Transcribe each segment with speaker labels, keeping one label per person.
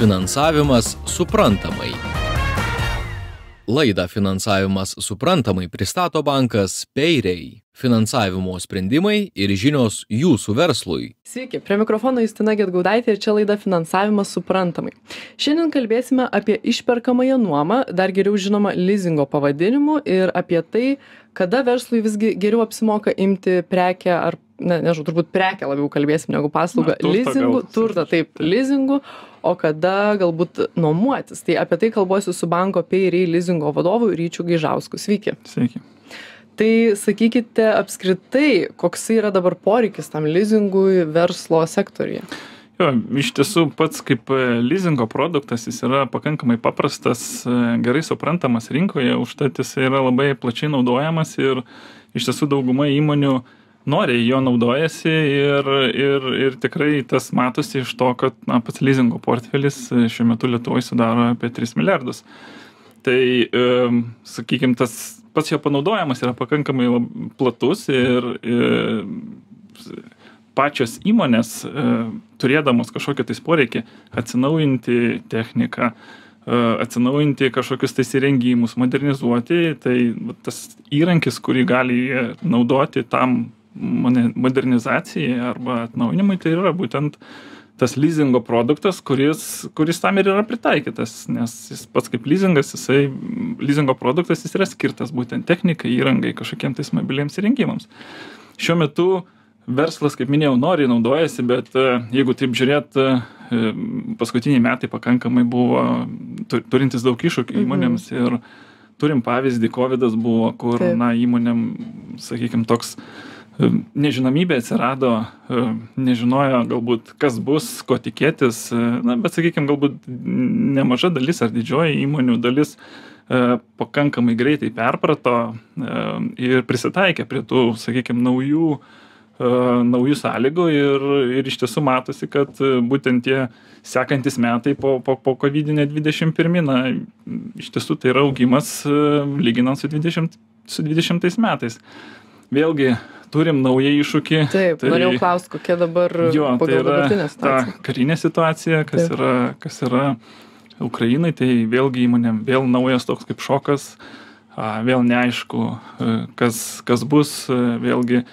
Speaker 1: Finansavimas suprantamai. Laidą Finansavimas suprantamai pristato bankas Peiriai. Finansavimo sprendimai ir žinios jūsų verslui.
Speaker 2: Sveiki, prie mikrofono Justina Getgaudaitė ir čia laida Finansavimas suprantamai. Šiandien kalbėsime apie išperkamąją nuomą, dar geriau žinoma leasingo pavadinimu ir apie tai, kada verslui visgi geriau apsimoka imti prekę ar, ne, nežinau, turbūt prekę labiau kalbėsim negu paslaugą.
Speaker 3: Na, turtą
Speaker 2: taip, leasingu, o kada galbūt nuomuotis. Tai apie tai kalbuosiu su banko Peiriai leasingo vadovu Ryčiu Gaižausku. Sveiki.
Speaker 3: Sveiki.
Speaker 2: Tai sakykite apskritai, koks yra dabar poreikis tam leasingui verslo sektoriuje?
Speaker 3: Jo, iš tiesų pats kaip e, leasingo produktas jis yra pakankamai paprastas, e, gerai suprantamas rinkoje, užtat jis yra labai plačiai naudojamas ir iš tiesų dauguma įmonių noriai jo naudojasi ir, ir, ir tikrai tas matosi iš to, kad na, pats leasingo portfelis e, šiuo metu Lietuvoje sudaro apie 3 milijardus. Tai, um, sakykime, tas pats jo panaudojimas yra pakankamai platus ir, ir pačios įmonės, e, turėdamos kažkokį tais poreikį atsinaujinti techniką, e, atsinaujinti kažkokius tais įrengimus, modernizuoti, tai tas įrankis, kurį gali naudoti tam modernizacijai arba atnaujinimui, tai yra būtent tas leasingo produktas, kuris, kuris tam ir yra pritaikytas, nes jis pats kaip leasingas, jisai, leasingo produktas jis yra skirtas būtent technikai, įrangai, kažkokiem tais mobiliems įrengimams. Šiuo metu verslas, kaip minėjau, nori naudojasi, bet e, jeigu taip žiūrėt, e, paskutiniai metai pakankamai buvo tu- turintis daug iššūkių
Speaker 2: Mhm.
Speaker 3: įmonėms ir turim pavyzdį, COVID buvo, kur,
Speaker 2: Taip.
Speaker 3: na, įmonėm, sakykime, toks e, nežinomybė atsirado, nežinojo galbūt, kas bus, ko tikėtis, e, na, bet, sakykime, galbūt nemaža dalis ar didžioji įmonių dalis e, pakankamai greitai perprato ir prisitaikė prie tų, sakykime, naujų, e, naujų sąlygų ir, ir iš tiesų matosi, kad būtent tie sekantis metai po, po, po COVID-21, na, iš tiesų tai yra augimas lyginant su 20, su 20 metais. Vėlgi turim naują iššūkį.
Speaker 2: Taip, tai, norėjau klausti, kokia dabar
Speaker 3: Jo, tai yra ta karinė situacija, kas
Speaker 2: Taip.
Speaker 3: yra, kas yra Ukrainai, tai vėlgi įmonėm vėl naujas toks kaip šokas, vėl neaišku, e, kas, kas bus, e, vėlgi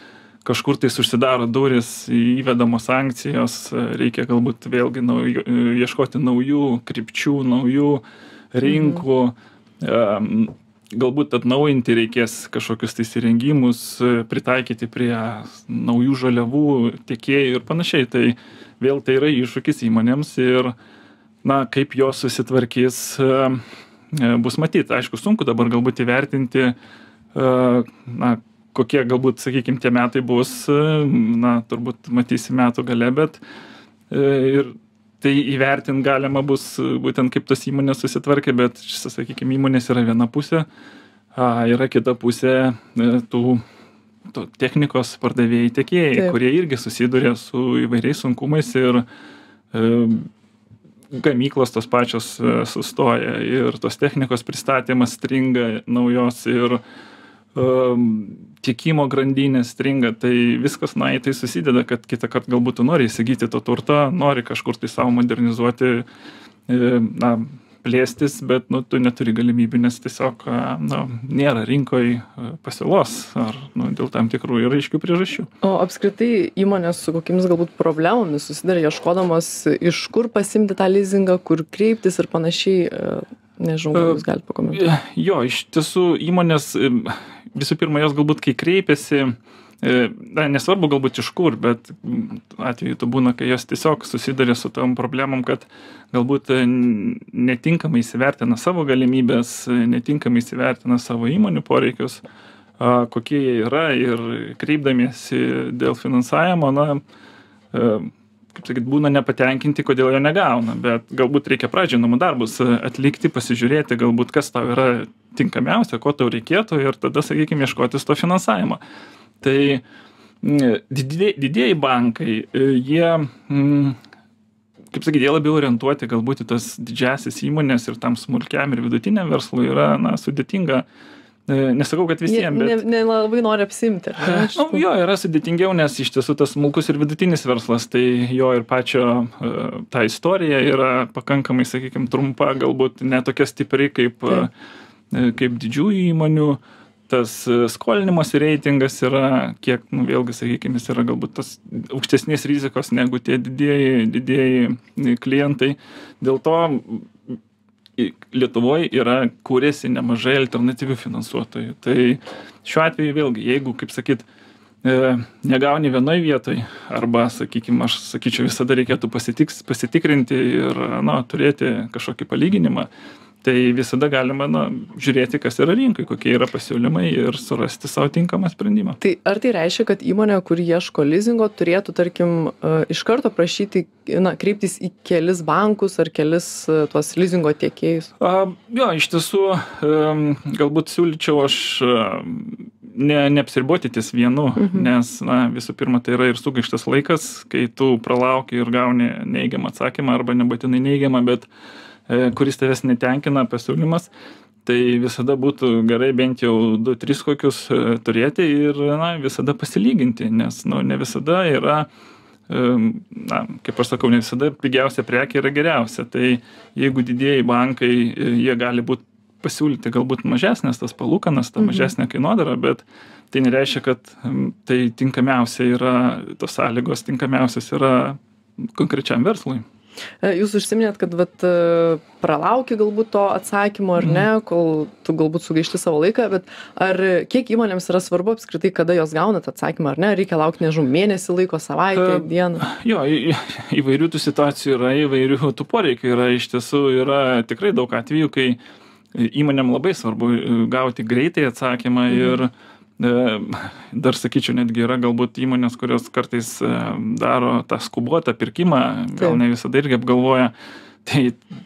Speaker 3: kažkur tai užsidaro duris, įvedamos sankcijos, e, reikia galbūt vėlgi naujo, ieškoti naujų krypčių, naujų rinkų. Mhm. Galbūt atnaujinti reikės kažkokius tais įrengimus, e, pritaikyti prie naujų žaliavų, tiekėjų ir panašiai. Tai vėl tai yra iššūkis įmonėms ir, na, kaip jos susitvarkys, e, e, bus matyti. Aišku, sunku dabar galbūt įvertinti, na, kokie galbūt, sakykime, tie metai bus, na, turbūt matysi metų gale, bet ir tai įvertint galima bus būtent kaip tos įmonės susitvarkė, bet, sakykime, įmonės yra viena pusė, yra kita pusė e, tų to technikos pardavėjai tiekėjai,
Speaker 2: Taip.
Speaker 3: kurie irgi susiduria su įvairiais sunkumais ir e, gamyklos tos pačios e, sustoja ir tos technikos pristatymas stringa naujos ir um, tiekimo grandinės stringa, tai viskas, na, į tai susideda, kad kitą kartą galbūt tu nori įsigyti to turto, nori kažkur tai savo modernizuoti, e, na, plėstis, bet, nu, tu neturi galimybių, nes tiesiog, na, nėra rinkoje pasiūlos ar, nu, dėl tam tikrų ir aiškių priežasčių.
Speaker 2: O apskritai įmonės su kokiamis galbūt problemomis susiduria ieškodamas, iš kur pasimti tą leasingą, kur kreiptis ir panašiai. Nežinau, gal jūs galite pakomentuoti.
Speaker 3: Jo, iš tiesų įmonės, visų pirma, jos galbūt kai kreipiasi, na, nesvarbu galbūt iš kur, bet atveju tu būna, kai jos tiesiog susiduria su tom problemom, kad galbūt e, netinkamai įsivertina savo galimybės, e, netinkamai įsivertina savo įmonių poreikius, kokie jie yra ir kreipdamiesi dėl finansavimo, na, e, kaip sakyt, būna nepatenkinti, kodėl jo negauna, bet galbūt reikia pradžioje namų darbus e, atlikti, pasižiūrėti, galbūt kas tau yra tinkamiausia, ko tau reikėtų ir tada, sakykime, ieškotis to finansavimo. Tai mm, didie- didieji bankai, e, jie, mm, kaip sakyti, jie labiau orientuoti galbūt į tas didžiasis įmonės ir tam smulkiam ir vidutiniam verslui yra, na, sudėtinga E, nesakau, kad visiems, bet...
Speaker 2: Nelabai ne, ne nori apsimti.
Speaker 3: Na, nu, jo, yra sudėtingiau, nes iš tiesų tas smulkus ir vidutinis verslas, tai jo ir pačio uh, ta istorija yra pakankamai, sakykime, trumpa, galbūt netokia stipri kaip, uh, kaip didžiųjų įmonių. Tas skolinimosi reitingas yra, kiek, nu, vėlgi, sakykime, jis yra galbūt tas aukštesnės rizikos negu tie didieji, didieji klientai. Dėl to Lietuvoje yra kūrėsi nemažai alternatyvių finansuotojų. Tai šiuo atveju vėlgi, jeigu, kaip sakyt, e, negauni vienoje vietoje, arba, sakykime, aš sakyčiau, visada reikėtų pasitiks, pasitikrinti ir na, turėti kažkokį palyginimą, tai visada galima na žiūrėti kas yra rinkoj kokie yra pasiūlymai ir surasti sau tinkamą sprendimą
Speaker 2: tai ar tai reiškia kad įmonė kuri ieško lizingo turėtų tarkim e, iš karto prašyti na kreiptis į kelis bankus ar kelis e, tuos lizingo tiekėjus
Speaker 3: a jo iš tiesų galbūt siūlyčiau aš ne neapsiriboti ties vienu mhm. nes na visų pirma tai yra ir sugaištas laikas kai tu pralauki ir gauni neigiamą atsakymą arba nebūtinai neigiamą bet E, kuris tavęs netenkina pasiūlymas, tai visada būtų gerai bent jau 2-3 kokius e, turėti ir na, visada pasilyginti, nes nu, ne visada yra, e, na, kaip aš sakau, ne visada pigiausia prekė yra geriausia. Tai jeigu didieji bankai, jie gali būti pasiūlyti galbūt mažesnės tas palūkanas, ta mhm. mažesnė kainodara, bet tai nereiškia, kad tai tinkamiausia yra, tos sąlygos tinkamiausias yra konkrečiam verslui.
Speaker 2: E, jūs užsiminėt, kad vat, e, pralauki galbūt to atsakymo ar ne, mhm. kol tu galbūt sugaišti savo laiką, bet ar kiek įmonėms yra svarbu apskritai, kada jos gauna tą atsakymą ar ne, reikia laukti, nežinau, mėnesį laiko, savaitę, uh, dieną?
Speaker 3: Jo, į, įvairių tų situacijų yra, įvairių tų poreikių yra, iš tiesų yra tikrai daug atvejų, kai įmonėm labai svarbu gauti greitai atsakymą mhm. ir dar sakyčiau, netgi yra galbūt įmonės, kurios kartais e, daro tą skubotą pirkimą, gal ne visada irgi apgalvoja. Tai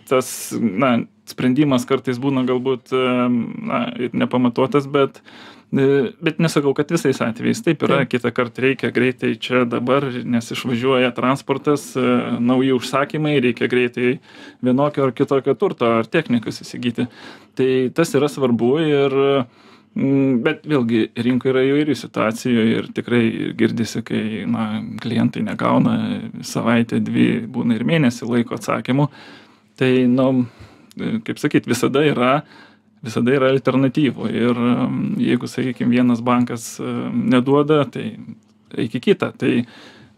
Speaker 3: tas na, sprendimas kartais būna galbūt e, na, nepamatuotas, bet, bet nesakau, kad visais atvejais taip yra. Taip. Kitą kartą reikia greitai čia dabar, nes išvažiuoja transportas, nauji užsakymai, reikia greitai vienokio ar kitokio turto ar technikos įsigyti. Tai tas yra svarbu ir bet vėlgi rinkoj yra įvairių situacijų ir tikrai girdisi, kai na, klientai negauna savaitę, dvi, būna ir mėnesį laiko atsakymų. Tai, nu, kaip sakyt, visada yra, visada yra alternatyvų. Ir mm, jeigu, sakykime, vienas bankas mm, neduoda, tai eik į kitą. Tai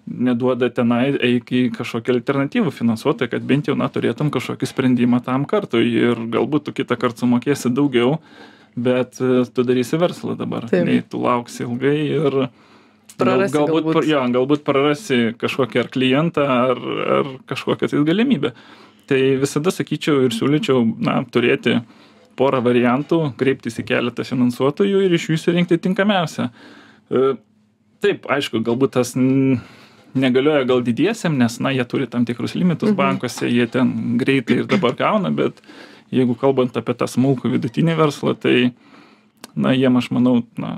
Speaker 3: neduoda tenai, eik į kažkokią alternatyvų finansuotoją, kad bent jau, na, turėtum kažkokį sprendimą tam kartui ir galbūt tu kitą kartą sumokėsi daugiau bet e, tu darysi verslą dabar, Taip. nei tu lauksi ilgai ir
Speaker 2: prarasi
Speaker 3: gal, galbūt, galbūt. Jo, galbūt prarasi kažkokį ar klientą, ar, ar kažkokią tai galimybę. Tai visada sakyčiau ir siūlyčiau, na, turėti porą variantų, kreiptis į keletą finansuotojų ir iš jų surinkti tinkamiausią. E, taip, aišku, galbūt tas negalioja gal didiesiam, nes, na, jie turi tam tikrus limitus mhm. bankuose, jie ten greitai ir dabar gauna, bet jeigu kalbant apie tą smulkų vidutinį verslą, tai, na, jiem aš manau, na,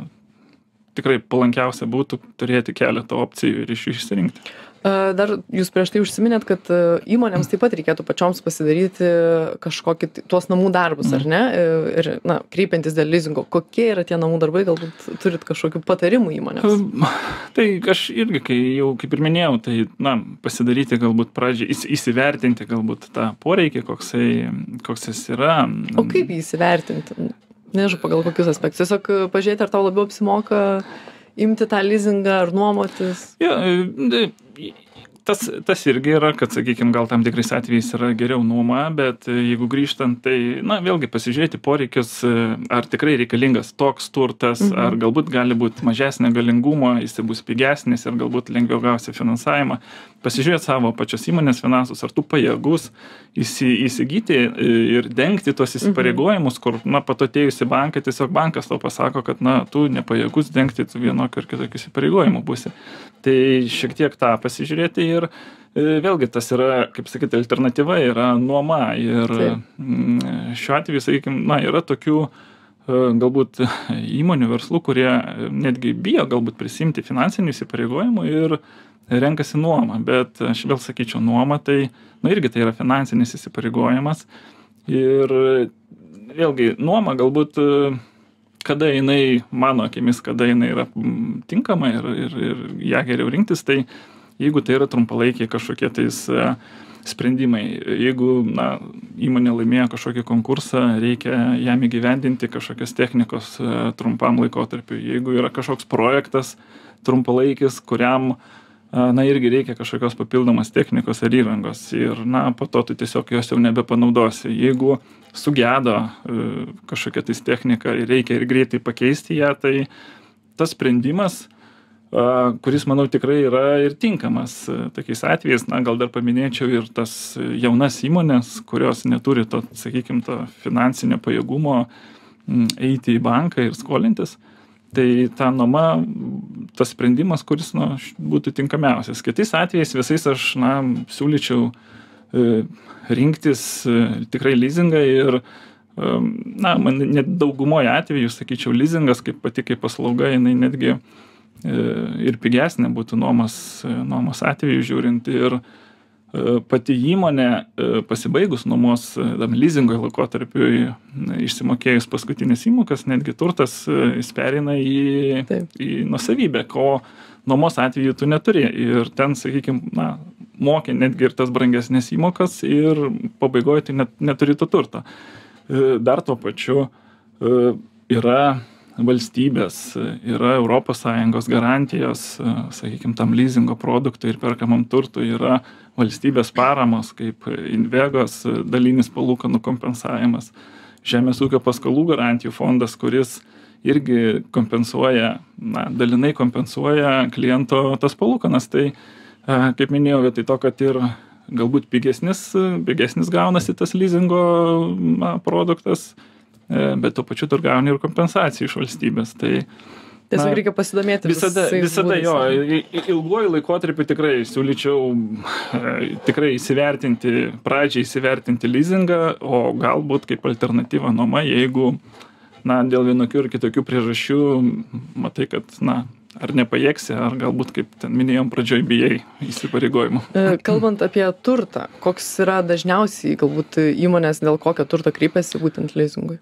Speaker 3: tikrai palankiausia būtų turėti keletą opcijų ir iš jų išsirinkti.
Speaker 2: Dar jūs prieš tai užsiminėt, kad įmonėms taip pat reikėtų pačioms pasidaryti kažkokį tuos namų darbus, ar ne? Ir, na, kreipiantis dėl lizingo, kokie yra tie namų darbai, galbūt turit kažkokių patarimų įmonėms?
Speaker 3: Tai aš irgi, kai jau, kaip ir minėjau, tai, na, pasidaryti galbūt pradžiai, įsivertinti galbūt tą poreikį, koksai, koks jis yra.
Speaker 2: O kaip jį įsivertinti? Nežinau, pagal kokius aspektus. Tiesiog pažiūrėti, ar tau labiau apsimoka imti tą lizingą ar nuomotis.
Speaker 3: Ja, tas tas irgi yra kad sakykim gal tam tikrais atvejais yra geriau nuoma bet jeigu grįžtant tai na vėlgi pasižiūrėti poreikius ar tikrai reikalingas toks turtas mhm. ar galbūt gali būt mažesnio galingumo jisai bus pigesnis ir galbūt lengviau gausi finansavimą pasižiūrėt savo pačios įmonės finansus ar tu pajėgus įsi įsigyti ir dengti tuos mhm. įsipareigojimus kur na po to atėjus į banką tiesiog bankas tau pasako kad na tu nepajėgus dengti tų vienokių ar kitokių įsipareigojimų būsi tai šiek tiek tą pasižiūrėti ir e, vėlgi tas yra, kaip sakyti, alternatyva yra nuoma. Ir. Mm, šiuo atveju, sakykime, na, yra tokių e, galbūt įmonių verslų, kurie netgi bijo galbūt prisimti finansinių įsipareigojimų ir renkasi nuomą. Bet aš vėl sakyčiau, nuoma tai, na, irgi tai yra finansinis įsipareigojimas. Ir vėlgi, nuoma galbūt kada jinai, mano akimis, kada jinai yra tinkama ir, ir, ir ją geriau rinktis, tai jeigu tai yra trumpalaikiai kažkokie tais uh, sprendimai jeigu na įmonė laimėjo kažkokį konkursą reikia jam įgyvendinti kažkokias technikos e, trumpam laikotarpiui. Jeigu yra kažkoks projektas trumpalaikis kuriam e, na irgi reikia kažkokios papildomos technikos ar įrangos ir na po to tu tiesiog jos jau nebepanaudosi jeigu sugedo e, kažkokia tais technika ir reikia ir greitai pakeisti ją tai tas sprendimas kuris, manau, tikrai yra ir tinkamas tokiais atvejais. Na, gal dar paminėčiau ir tas jaunas įmonės, kurios neturi to, sakykime, to finansinio pajėgumo eiti į banką ir skolintis. Tai ta nuoma, tas sprendimas, kuris na, būtų tinkamiausias. Kitais atvejais visais aš na, siūlyčiau e, rinktis e, tikrai leasingą ir na, man net daugumoje atvejų, sakyčiau, leasingas kaip pati kaip paslauga, jinai netgi uh, E, ir pigesnė būtų nuomos, e, nuomos atveju žiūrint ir e, pati įmonė pasibaigus nuomos tam lizingo laikotarpiui išsimokėjus paskutinės įmokas, netgi turtas jis perina į, Taip. į nusavybę, ko nuomos atveju tu neturi. Ir ten, sakykime, na, mokė netgi ir tas brangesnės įmokas ir pabaigoje tai net, neturi to turto. Dar tuo pačiu yra valstybės yra sąjungos garantijos sakykim tam lizingo produktui ir perkamam turtui yra valstybės paramos kaip invegos dalinis palūkanų kompensavimas žemės ūkio paskolų garantijų fondas kuris irgi kompensuoja na dalinai kompensuoja kliento tas palūkanas tai kaip minėjau vietoj to kad ir galbūt pigesnis pigesnis gaunasi tas lizingo na produktas E, bet tuo pačiu tu gauni ir kompensaciją iš valstybės. Tai,
Speaker 2: Tiesiog na, reikia pasidomėti.
Speaker 3: Visada, visada jo, ilguoju laikotarpiu tikrai siūlyčiau e, tikrai įsivertinti, pradžiai įsivertinti leasingą, o galbūt kaip alternatyva nuoma, jeigu na, dėl vienokių ir kitokių priežasčių matai, kad na, ar nepajėgsi, ar galbūt, kaip ten minėjom, pradžioj bijai įsipareigojimų.
Speaker 2: E, kalbant apie turtą, koks yra dažniausiai galbūt įmonės, dėl kokio turto kreipiasi būtent leasingui?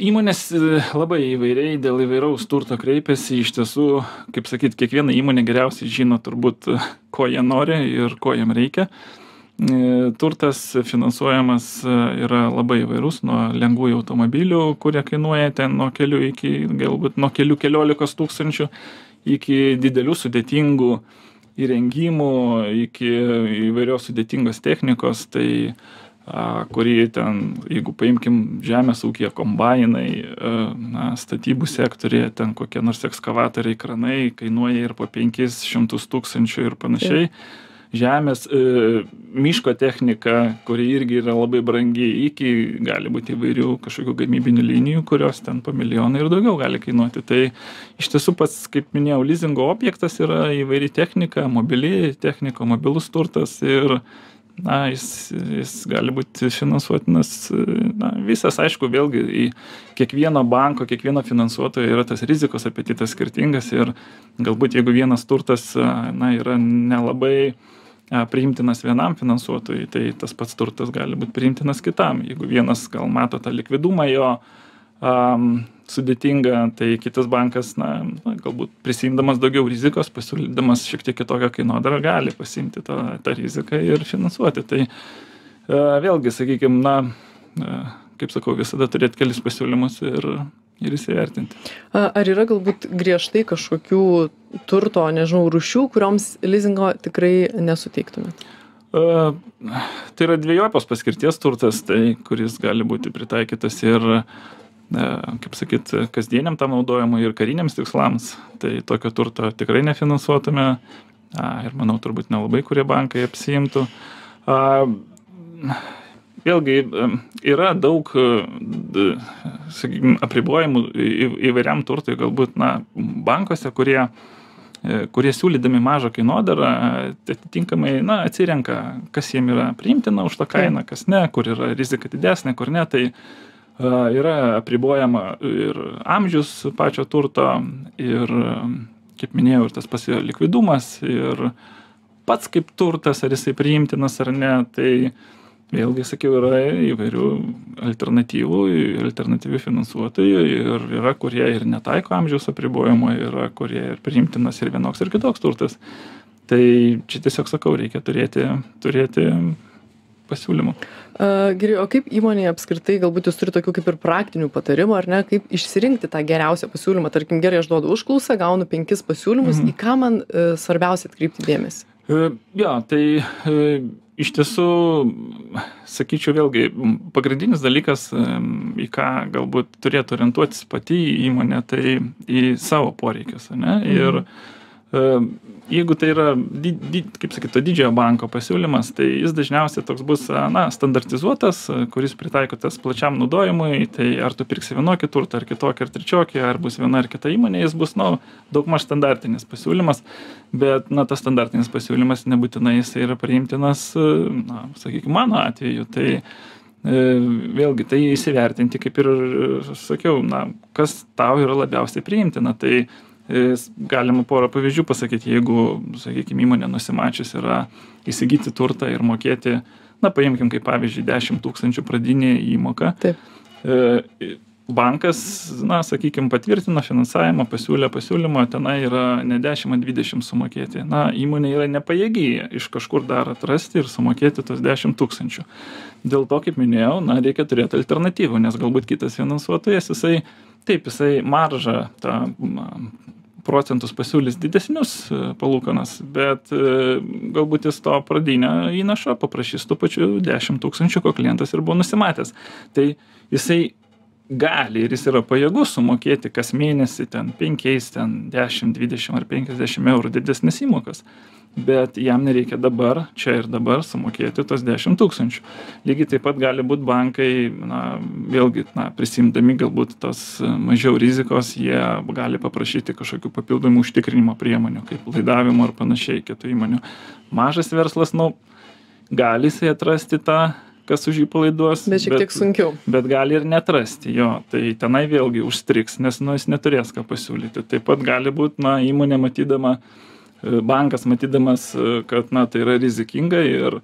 Speaker 3: Įmonės e, labai įvairiai dėl įvairaus turto kreipiasi. Iš tiesų, kaip sakyt, kiekviena įmonė geriausiai žino turbūt, ko jie nori ir ko jiem reikia. E, turtas finansuojamas yra labai įvairus, nuo lengvųjų automobilių, kurie kainuoja ten nuo kelių iki galbūt nuo kelių keliolikos tūkstančių iki didelių sudėtingų įrengimų, iki įvairios sudėtingos technikos, tai a, kurį ten, jeigu paimkim žemės ūkija kombainai, a, na, statybų sektorėje, ten kokie nors ekskavatoriai, kranai kainuoja ir po 500 tūkstančių ir panašiai. Tai žemės, e, miško technika, kuri irgi yra labai brangi, iki gali būti įvairių kažkokių gamybinių linijų, kurios ten po milijoną ir daugiau gali kainuoti. Tai iš tiesų pats, kaip minėjau, leasingo objektas yra įvairi technika, mobili technika, mobilus turtas ir na, jis, jis gali būti finansuotinas, na, visas, aišku, vėlgi į kiekvieno banko, kiekvieno finansuotojo yra tas rizikos apetitas skirtingas ir galbūt jeigu vienas turtas, na, yra nelabai priimtinas vienam finansuotojui, tai tas pats turtas gali būti priimtinas kitam. Jeigu vienas gal mato tą likvidumą jo um, sudėtingą, tai kitas bankas, na, na, galbūt prisimdamas daugiau rizikos, pasiūlydamas šiek tiek kitokią kainodarą, gali pasimti tą, tą riziką ir finansuoti. Tai uh, vėlgi, sakykime, na, uh, kaip sakau, visada turėti kelis pasiūlymus ir ir įsivertinti.
Speaker 2: Ar yra galbūt griežtai kažkokių turto, nežinau, rušių, kurioms lizingo tikrai nesuteiktumėt?
Speaker 3: Uh, tai yra dviejopos paskirties turtas, tai kuris gali būti pritaikytas ir, uh, kaip sakyt, kasdieniam tam naudojimui ir kariniams tikslams. Tai tokio turto tikrai nefinansuotume ir manau turbūt nelabai kurie bankai apsiimtų. Vėlgi yra daug, sakykime, apribojimų įvairiam turtui, galbūt, na, bankuose, kurie, e, kurie siūlydami mažą kainodarą, atitinkamai, na, atsirenka, kas jiem yra priimtina už tą kainą, kas ne, kur yra rizika didesnė, kur ne, tai yra apribojama ir amžius pačio turto, ir, kaip minėjau, ir tas pasio likvidumas, ir pats kaip turtas, ar jisai priimtinas ar ne, tai vėlgi sakiau yra įvairių alternatyvų alternatyvių finansuotojų ir yra kurie ir netaiko amžiaus apribojimo yra kurie ir priimtinas ir vienoks ir kitoks turtas. Tai čia tiesiog sakau reikia turėti turėti pasiūlymų.
Speaker 2: Gerai, o kaip įmonėje apskritai, galbūt jūs turite tokių kaip ir praktinių patarimų, ar ne, kaip išsirinkti tą geriausią pasiūlymą. Tarkim, gerai, aš duodu užklausą, gaunu penkis pasiūlymus, mhm. į ką man e, svarbiausia atkreipti dėmesį?
Speaker 3: E, jo, tai e, iš tiesų sakyčiau vėlgi pagrindinis dalykas į ką galbūt turėtų orientuotis pati įmonė tai į savo poreikius ane ir mhm jeigu tai yra kaip sakyt to didžiojo banko pasiūlymas tai jis dažniausiai toks bus na standartizuotas kuris pritaikytas plačiam naudojimui. Tai ar tu pirksi vienokį turtą ar kitokį ar trečiokį ar bus viena ar kita įmonė jis bus nu daugmaž standartinis pasiūlymas. Bet na tas standartinis pasiūlymas nebūtinai jisai yra priimtinas na sakykim mano atveju. Tai e, vėlgi tai įsivertinti kaip ir sakiau na kas tau yra labiausiai priimtina. Tai galima porą pavyzdžių pasakyti jeigu sakykim įmonė nusimačius yra įsigyti turtą ir mokėti na paimkim kaip pavyzdžiui dešim tūkstančių pradinė įmoka.
Speaker 2: Taip.
Speaker 3: E, bankas na sakykim patvirtino finansavimą pasiūlė pasiūlymą tenai yra ne dešim o dvidešim sumokėti. Na įmonė yra nepajėgi iš kažkur dar atrasti ir sumokėti tuos dešim tūkstančių. Dėl to kaip minėjau na reikia turėt alternatyvų nes galbūt kitas finansuotojas jisai taip jisai maržą tą procentus pasiūlys didesnius e, palūkanas bet e, galbūt jis to pradinio įnašo paprašys tų pačių dešim tūkstančių ko klientas ir buvo nusimatęs. Tai jisai gali ir jis yra pajėgus sumokėti kas mėnesį ten penkiais ten dešim dvidešim ar penkiasdešim eurų didesnes įmokas. Bet jam nereikia dabar čia ir dabar sumokėti tuos dešim tūkstančių. Lygiai taip pat gali būt bankai na vėlgi na prisiimdami galbūt tos mažiau rizikos jie gali paprašyti kažkokių papildomų užtikrinimo priemonių kaip laidavimo ar panašiai kitų įmonių. Mažas verslas nu gali jisai atrasti tą kas už jį palaiduos
Speaker 2: bet šiek tiek sunkiau.
Speaker 3: bet gali ir neatrasti jo. Tai tenai vėlgi užstrigs nes nu jis neturės ką pasiūlyti. Taip pat gali būt na įmonė matydama bankas matydamas, kad na, tai yra rizikinga ir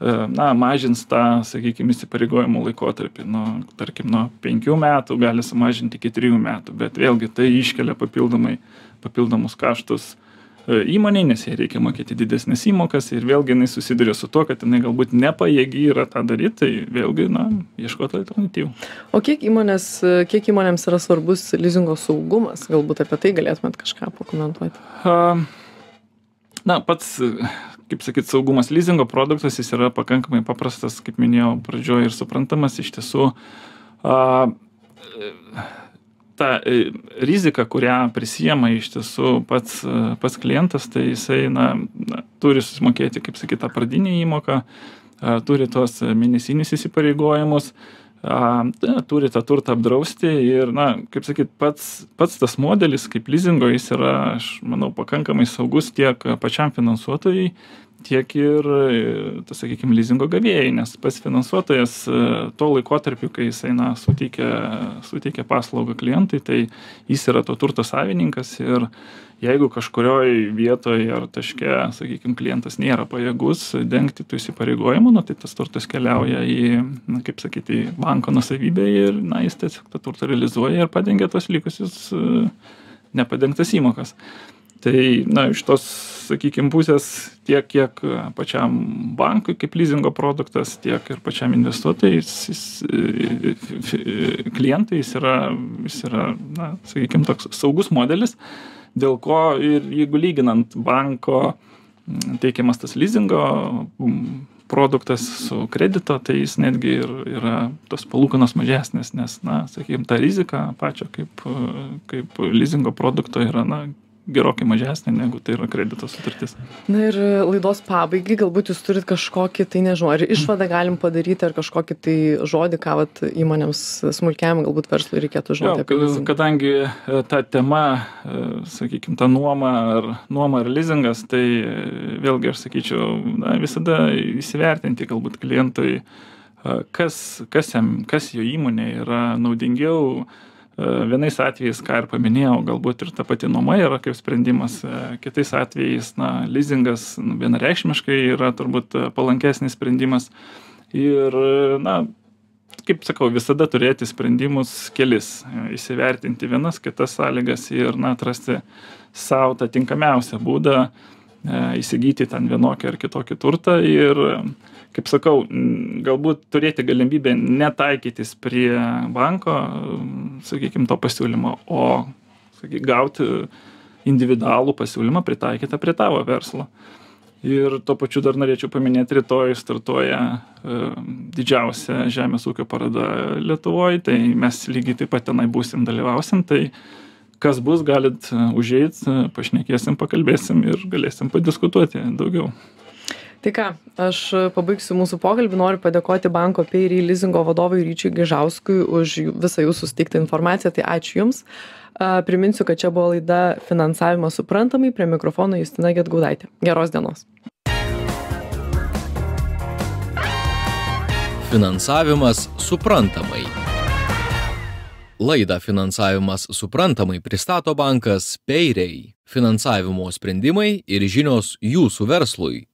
Speaker 3: na, mažins tą, sakykime, įsipareigojimų laikotarpį. Nu, tarkim, nuo penkių metų gali sumažinti iki trijų metų, bet vėlgi tai iškelia papildomai, papildomus kaštus įmoniai, nes jai reikia mokėti didesnės įmokas ir vėlgi jinai susiduria su to, kad jinai galbūt nepajėgi yra tą daryti, tai vėlgi, na, ieškoti alternatyvų.
Speaker 2: O kiek, įmonės, kiek įmonėms yra svarbus lizingo saugumas? Galbūt apie tai galėtumėt kažką pakomentuoti. Uh,
Speaker 3: na pats kaip sakyt saugumas lizingo produktas jis yra pakankamai paprastas kaip minėjau pradžioj ir suprantamas iš tiesų a ta e, rizika kurią prisiema iš tiesų pats pats klientas tai jisai na na turi susimokėti kaip sakyt tą pradinę įmoką a turi tuos mėnesinius įsipareigojimus turi tą turtą apdrausti ir na kaip sakyt pats pats tas modelis kaip lizingo jis yra aš manau pakankamai saugus tiek pačiam finansuotojui tiek ir tas sakykim lizingo gavėjai nes pats finansuotojas tuo laikotarpiu kai jisai na suteikia suteikia paslaugą klientui tai jis yra to turto savininkas ir jeigu kažkurioj vietoj ar taške sakykim klientas nėra pajėgus dengti tų įsipareigojimų nu tai tas turtas keliauja į na kaip sakyt į banko nuosavybę ir na jis tiesiog tą turtą realizuoja ir padengia tuos likusius nepadengtas įmokas tai na iš tos sakykim pusės tiek kiek pačiam bankui kaip lizingo produktas tiek ir pačiam investuotojui jis jis klientui jis yra jis yra na sakykim toks saugus modelis dėl ko ir jeigu lyginant banko teikiamas tas lizingo produktas su kredito tai jis netgi ir yra tos palūkanos mažesnės nes na sakykim ta rizika pačio kaip kaip lizingo produkto yra na gerokai mažesnė negu tai yra kredito sutartis.
Speaker 2: Na ir laidos pabaigai galbūt jūs turit kažkokį, tai nežinau, ar išvadą galim padaryti, ar kažkokį tai žodį, ką vat, įmonėms smulkiam galbūt verslui reikėtų žinoti.
Speaker 3: Jo, kadangi e, ta tema, e, sakykime, ta nuoma ar, nuoma ar leasingas, tai e, vėlgi aš sakyčiau, na, visada įsivertinti galbūt klientui, kas, kas, jam, kas jo įmonė yra naudingiau vienais atvejais ką ir paminėjau galbūt ir ta pati nuoma yra kaip sprendimas kitais atvejais na lizingas nu, vienareikšmiškai yra turbūt palankesnis sprendimas. Ir, na, kaip sakau, visada turėti sprendimus kelis, įsivertinti vienas kitas sąlygas ir, na, atrasti savo tą tinkamiausią būdą e, įsigyti ten vienokį ar kitokį turtą ir, kaip sakau, galbūt turėti galimybę netaikytis prie banko, sakykime, to pasiūlymo, o, sakykime, gauti individualų pasiūlymą pritaikytą prie tavo verslo. Ir tuo pačiu dar norėčiau paminėt rytoj startuoja e, didžiausia žemės ūkio paroda lietuvoj tai mes lygiai taip pat tenai būsim dalyvausim. Tai kas bus galit e, užeit e, pašnekėsim pakalbėsim ir galėsim padiskutuoti daugiau
Speaker 2: Tai ką, aš pabaigsiu mūsų pokalbį, noriu padėkoti banko Peirį lizingo vadovui Ryčiui Gižauskui už visą jūsų suteiktą informaciją, tai ačiū Jums. Priminsiu, kad čia buvo laida Finansavimas suprantamai, prie mikrofono Justina Getgaudaitė. Geros dienos.
Speaker 1: Finansavimas suprantamai. Laidą Finansavimas suprantamai pristato bankas Peiriai. Finansavimo sprendimai ir žinios jūsų verslui.